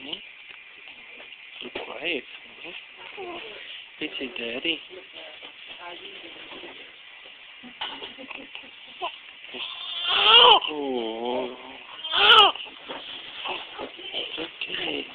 Mm-hmm. Oh. Okay. Be quiet. Okay. This is daddy. Oh. It's okay.